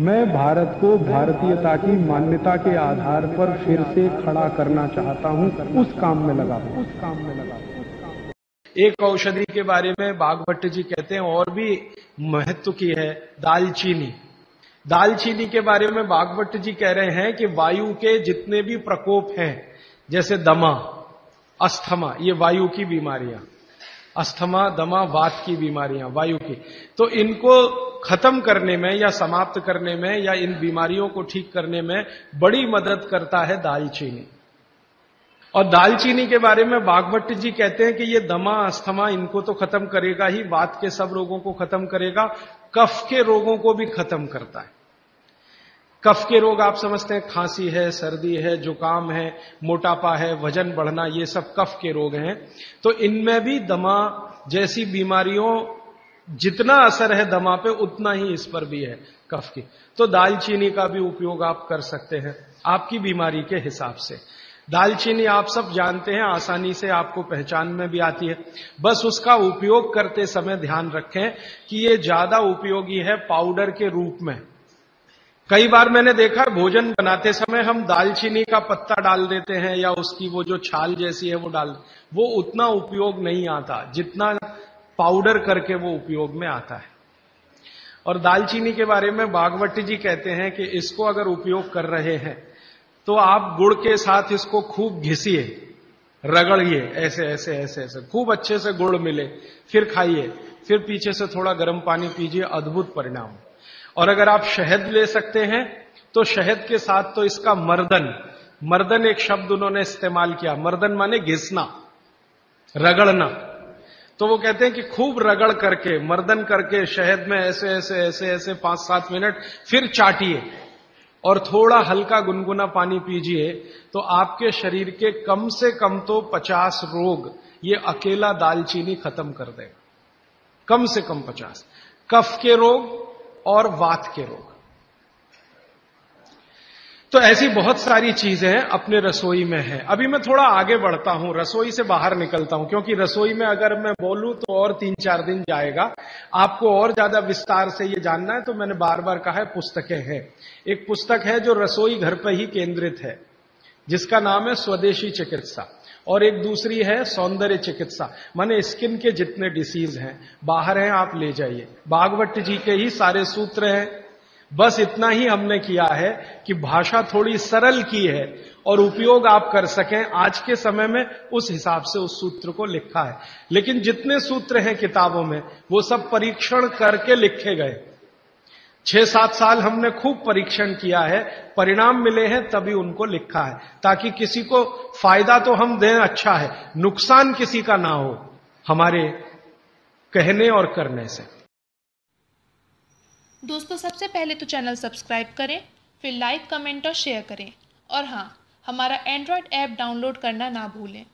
मैं भारत को भारतीयता की मान्यता के आधार पर फिर से खड़ा करना चाहता हूँ। उस काम में लगा उस काम में लगा एक औषधि के बारे में बागभट्ट जी कहते हैं, और भी महत्व की है, दालचीनी। दालचीनी के बारे में बागभट्ट जी कह रहे हैं कि वायु के जितने भी प्रकोप हैं, जैसे दमा, अस्थमा, ये वायु की बीमारियाँ। अस्थमा, दमा, वात की बीमारियाँ, वायु की। तो इनको खत्म करने में या समाप्त करने में या इन बीमारियों को ठीक करने में बड़ी मदद करता है दालचीनी। और दालचीनी के बारे में बागभट्ट जी कहते हैं कि ये दमा, अस्थमा इनको तो खत्म करेगा ही, वात के सब रोगों को खत्म करेगा, कफ के रोगों को भी खत्म करता है। कफ के रोग आप समझते हैं, खांसी है, सर्दी है, जुकाम है, मोटापा है, वज़न बढ़ना, ये सब कफ के रोग हैं। तो इनमें भी दमा जैसी बीमारियों, जितना असर है दमा पे, उतना ही इस पर भी है कफ की। तो दालचीनी का भी उपयोग आप कर सकते हैं, आपकी बीमारी के हिसाब से। दालचीनी आप सब जानते हैं, आसानी से आपको पहचान में भी आती है। बस उसका उपयोग करते समय ध्यान रखें कि ये ज़्यादा उपयोगी है पाउडर के रूप में। कई बार मैंने देखा, भोजन बनाते समय हम दालचीनी का पत्ता डाल देते हैं या उसकी वो जो छाल जैसी है वो डाल, वो उतना उपयोग नहीं आता जितना पाउडर करके वो उपयोग में आता है। और दालचीनी के बारे में बागवती जी कहते हैं कि इसको अगर उपयोग कर रहे हैं तो आप गुड़ के साथ इसको खूब घिसिए, रगड़िए, ऐसे ऐसे ऐसे ऐसे, खूब अच्छे से गुड़ मिले, फिर खाइए, फिर पीछे से थोड़ा गर्म पानी पीजिए, अद्भुत परिणाम। और अगर आप शहद ले सकते हैं तो शहद के साथ तो इसका मर्दन मर्दन एक शब्द उन्होंने इस्तेमाल किया। मर्दन माने घिसना, रगड़ना। तो वो कहते हैं कि खूब रगड़ करके, मर्दन करके शहद में ऐसे ऐसे ऐसे ऐसे पाँच सात मिनट फिर चाटिए और थोड़ा हल्का गुनगुना पानी पीजिए तो आपके शरीर के कम से कम तो पचास रोग, ये अकेला दालचीनी खत्म कर देगा। कम से कम पचास। कफ के रोग और वात के रोग। तो ऐसी बहुत सारी चीज़ें अपने रसोई में है। अभी मैं थोड़ा आगे बढ़ता हूँ, रसोई से बाहर निकलता हूँ, क्योंकि रसोई में अगर मैं बोलूँ तो और तीन चार दिन जाएगा। आपको और ज़्यादा विस्तार से ये जानना है तो मैंने बार बार कहा है पुस्तकें हैं। एक पुस्तक है जो रसोई घर पर ही केंद्रित है, जिसका नाम है स्वदेशी चिकित्सा। और एक दूसरी है सौंदर्य चिकित्सा। माने स्किन के जितने डिसीज हैं, बाहर हैं, आप ले जाइए। भागवत जी के ही सारे सूत्र हैं। बस इतना ही हमने किया है कि भाषा थोड़ी सरल की है और उपयोग आप कर सकें। आज के समय में उस हिसाब से उस सूत्र को लिखा है। लेकिन जितने सूत्र हैं किताबों में, वो सब परीक्षण करके लिखे गए। छह सात साल हमने खूब परीक्षण किया है, परिणाम मिले हैं, तभी उनको लिखा है। ताकि किसी को फ़ायदा तो हम दें अच्छा है। नुकसान किसी का ना हो, हमारे कहने और करने से। दोस्तों, सबसे पहले तो चैनल सब्सक्राइब करें, फिर लाइक, कमेंट और शेयर करें। और हाँ हमारा एंड्रॉयड ऐप डाउनलोड करना ना भूलें।